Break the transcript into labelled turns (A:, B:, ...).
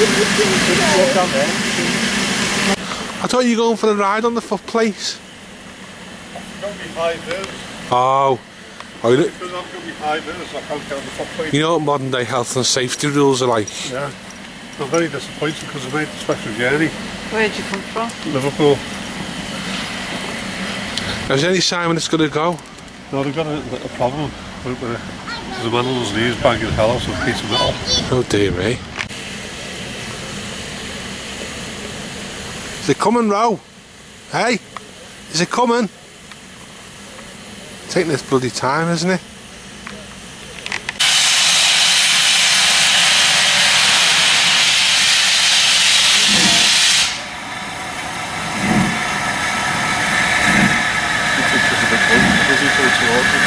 A: Walk down there.
B: I thought you were going for a ride on the foot plate.
C: Got me high vis.
B: Oh. oh you, know,
C: I've got me high vis, I can't get on the foot plate.
B: you know what modern day health and safety rules are like?
C: Yeah. I'm very disappointed because I made a special journey.
D: Where'd you come from?
C: Liverpool.
B: Is there any sign when it's going to go?
C: No, they've got a, a problem with, with there's a man on his knees banging hell out of a piece of metal.
B: Oh dear me. Is it coming, Row? Hey? Is it coming? Taking this bloody time, isn't it? Thank you.